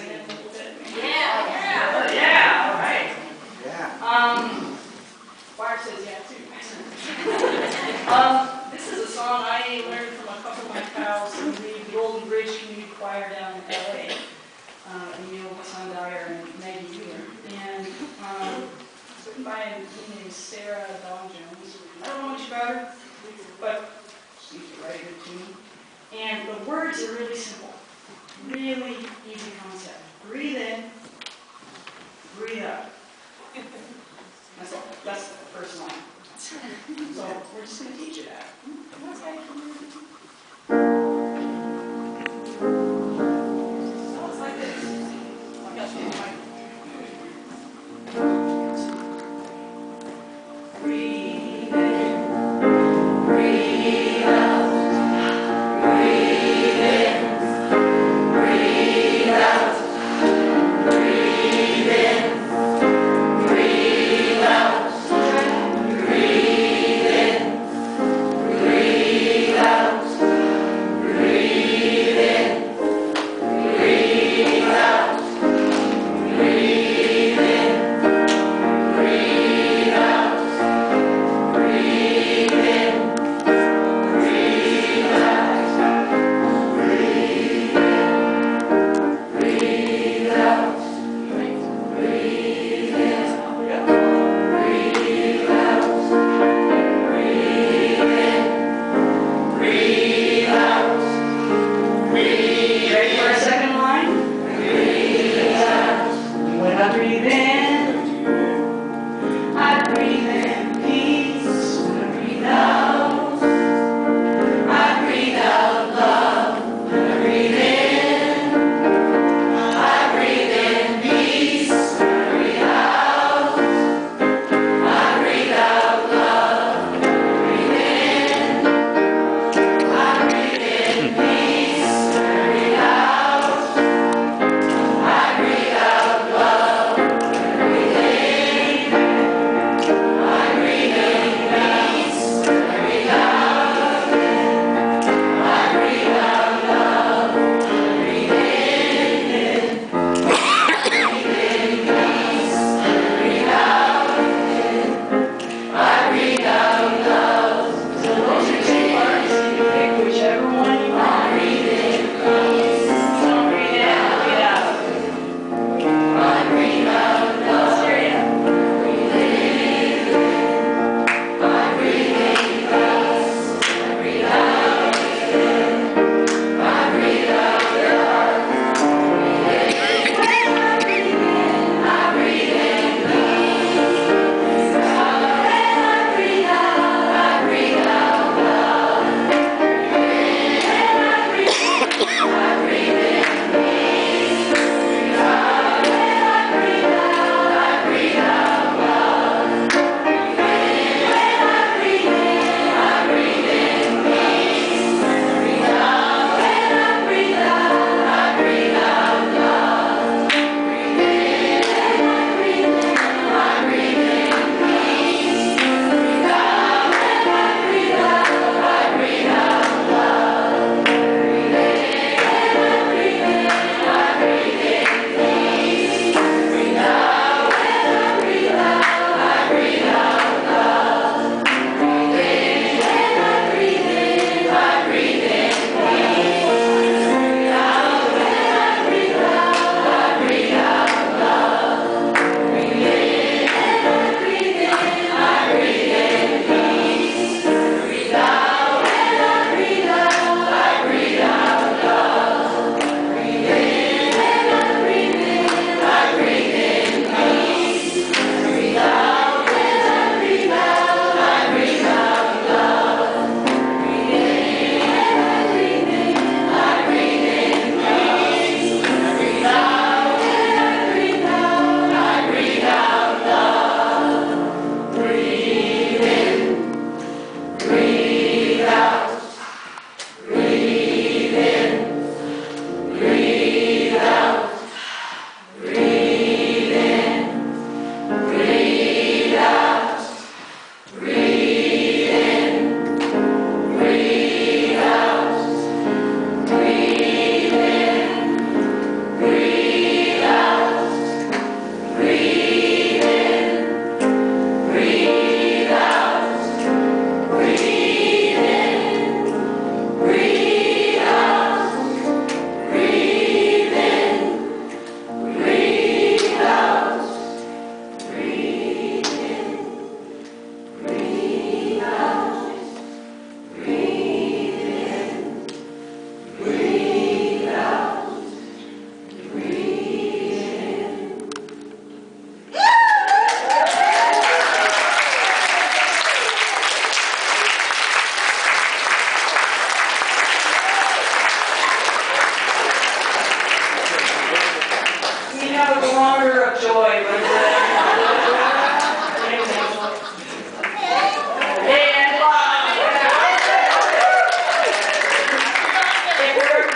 Amen. Rita. That's, that's the first line. So we're just gonna teach you that. Okay. Have a barometer of joy. And, uh, if we're ever